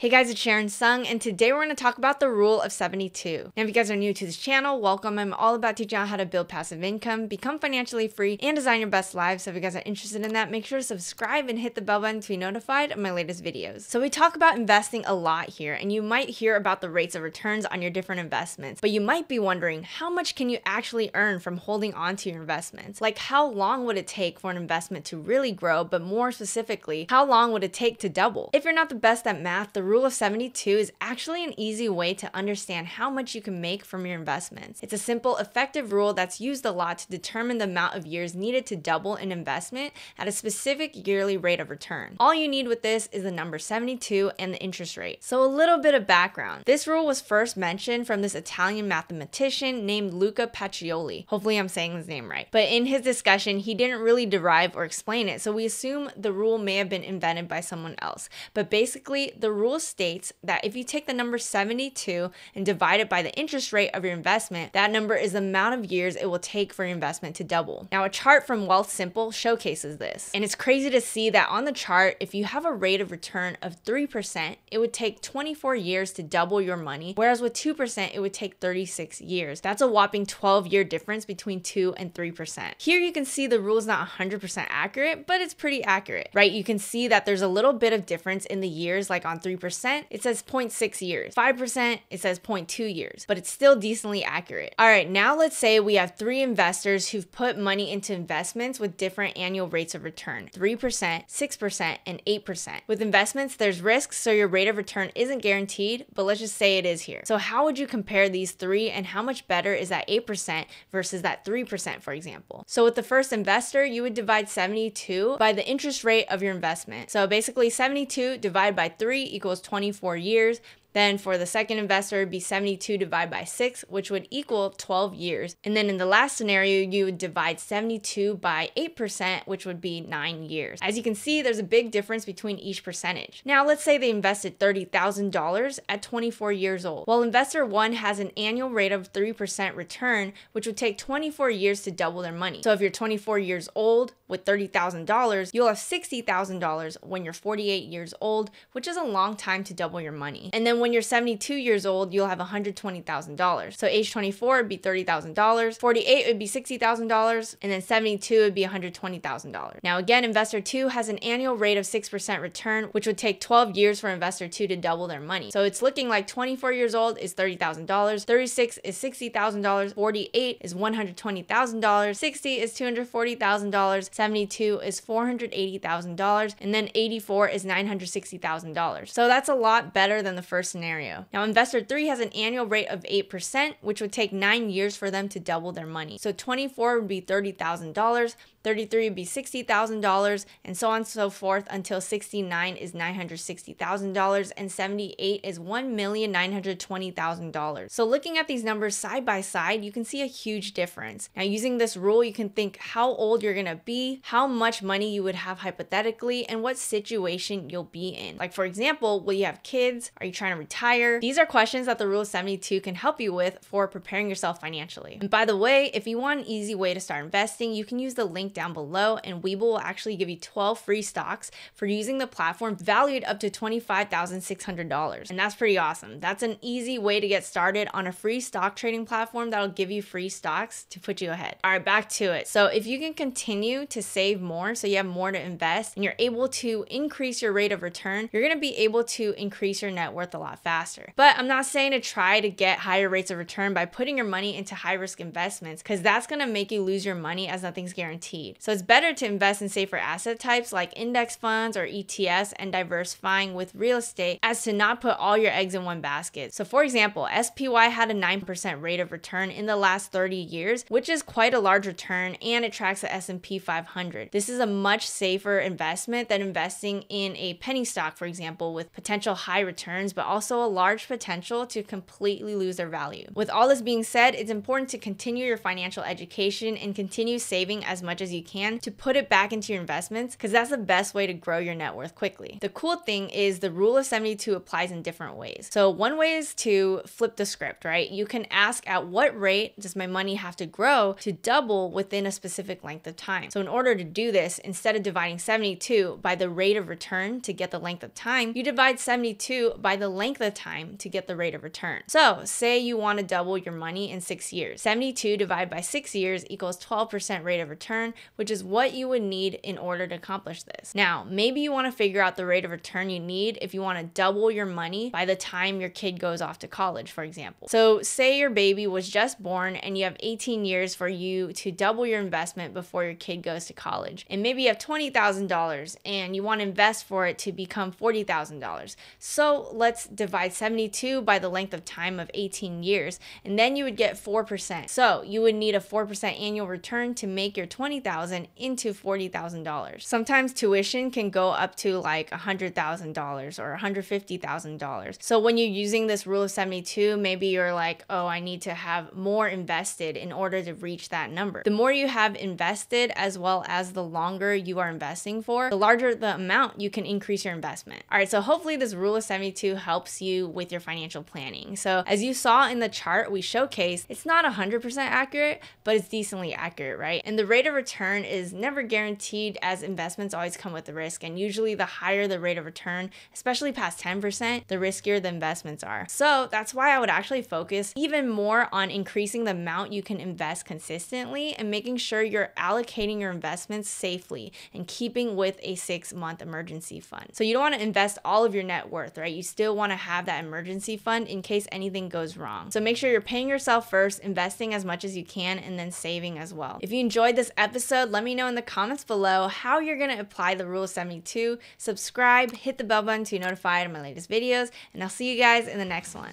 Hey guys, it's Sharon Tseung, and today we're going to talk about the rule of 72. Now, if you guys are new to this channel, welcome. I'm all about teaching you how to build passive income, become financially free, and design your best life. So if you guys are interested in that, make sure to subscribe and hit the bell button to be notified of my latest videos. So we talk about investing a lot here, and you might hear about the rates of returns on your different investments, but you might be wondering, how much can you actually earn from holding on to your investments? Like how long would it take for an investment to really grow, but more specifically, how long would it take to double? If you're not the best at math, the rule of 72 is actually an easy way to understand how much you can make from your investments. It's a simple, effective rule that's used a lot to determine the amount of years needed to double an investment at a specific yearly rate of return. All you need with this is the number 72 and the interest rate. So, a little bit of background. This rule was first mentioned from this Italian mathematician named Luca Pacioli. Hopefully, I'm saying his name right. But in his discussion, he didn't really derive or explain it, so we assume the rule may have been invented by someone else. But basically, the rule states that if you take the number 72 and divide it by the interest rate of your investment, that number is the amount of years it will take for your investment to double. Now, a chart from Wealthsimple showcases this. And it's crazy to see that on the chart, if you have a rate of return of 3%, it would take 24 years to double your money, whereas with 2%, it would take 36 years. That's a whopping 12 year difference between 2 and 3%. Here you can see the rule is not 100% accurate, but it's pretty accurate, right? You can see that there's a little bit of difference in the years, like on 3%, it says 0.6 years. 5%, it says 0.2 years, but it's still decently accurate. All right, now let's say we have three investors who've put money into investments with different annual rates of return 3%, 6%, and 8%. With investments, there's risks, so your rate of return isn't guaranteed, but let's just say it is here. So, how would you compare these three and how much better is that 8% versus that 3%, for example? So, with the first investor, you would divide 72 by the interest rate of your investment. So, basically, 72 divided by 3 equals 24 years then for the second investor, it'd be 72 divided by 6, which would equal 12 years. And then in the last scenario, you would divide 72 by 8%, which would be 9 years. As you can see, there's a big difference between each percentage. Now, let's say they invested $30,000 at 24 years old. Well, investor 1 has an annual rate of 3% return, which would take 24 years to double their money. So if you're 24 years old with $30,000, you'll have $60,000 when you're 48 years old, which is a long time to double your money. And then when you're 72 years old, you'll have $120,000. So age 24 would be $30,000, 48 would be $60,000, and then 72 would be $120,000. Now again, investor 2 has an annual rate of 6% return, which would take 12 years for investor 2 to double their money. So it's looking like 24 years old is $30,000, 36 is $60,000, 48 is $120,000, 60 is $240,000, 72 is $480,000, and then 84 is $960,000. So that's a lot better than the first scenario. Now, investor three has an annual rate of 8%, which would take nine years for them to double their money. So 24 would be $30,000, 33 would be $60,000, and so on and so forth until 69 is $960,000, and 78 is $1,920,000. So looking at these numbers side by side, you can see a huge difference. Now, using this rule, you can think how old you're gonna be, how much money you would have hypothetically, and what situation you'll be in. Like, for example, will you have kids? Are you trying to retire? These are questions that the Rule of 72 can help you with for preparing yourself financially. And by the way, if you want an easy way to start investing, you can use the link down below, and Webull will actually give you 12 free stocks for using the platform valued up to $25,600. And that's pretty awesome. That's an easy way to get started on a free stock trading platform that'll give you free stocks to put you ahead. All right, back to it. So if you can continue to save more so you have more to invest and you're able to increase your rate of return, you're going to be able to increase your net worth a lot faster. But I'm not saying to try to get higher rates of return by putting your money into high risk investments because that's going to make you lose your money as nothing's guaranteed. So it's better to invest in safer asset types like index funds or ETFs and diversifying with real estate as to not put all your eggs in one basket. So for example, SPY had a 9% rate of return in the last 30 years, which is quite a large return and it tracks the S&P 500. This is a much safer investment than investing in a penny stock, for example, with potential high returns but also also a large potential to completely lose their value. With all this being said, it's important to continue your financial education and continue saving as much as you can to put it back into your investments because that's the best way to grow your net worth quickly. The cool thing is the rule of 72 applies in different ways. So, one way is to flip the script, right? You can ask at what rate does my money have to grow to double within a specific length of time. So, in order to do this, instead of dividing 72 by the rate of return to get the length of time, you divide 72 by the length of time to get the rate of return. So, say you want to double your money in six years. 72 divided by six years equals 12% rate of return, which is what you would need in order to accomplish this. Now, maybe you want to figure out the rate of return you need if you want to double your money by the time your kid goes off to college, for example. So, say your baby was just born and you have 18 years for you to double your investment before your kid goes to college. And maybe you have $20,000 and you want to invest for it to become $40,000. So, let's divide 72 by the length of time of 18 years, and then you would get 4%. So, you would need a 4% annual return to make your 20,000 into $40,000. Sometimes tuition can go up to like $100,000 or $150,000. So when you're using this rule of 72, maybe you're like, "Oh, I need to have more invested in order to reach that number." The more you have invested as well as the longer you are investing for, the larger the amount you can increase your investment. All right, so hopefully this rule of 72 helps you with your financial planning. So as you saw in the chart we showcased, it's not 100% accurate, but it's decently accurate, right? And the rate of return is never guaranteed as investments always come with the risk. And usually the higher the rate of return, especially past 10%, the riskier the investments are. So that's why I would actually focus even more on increasing the amount you can invest consistently and making sure you're allocating your investments safely and keeping with a six month emergency fund. So you don't want to invest all of your net worth, right? You still want to have that emergency fund in case anything goes wrong. So make sure you're paying yourself first, investing as much as you can, and then saving as well. If you enjoyed this episode, let me know in the comments below how you're to apply the Rule 72. Subscribe, hit the bell button to be notified of my latest videos, and I'll see you guys in the next one.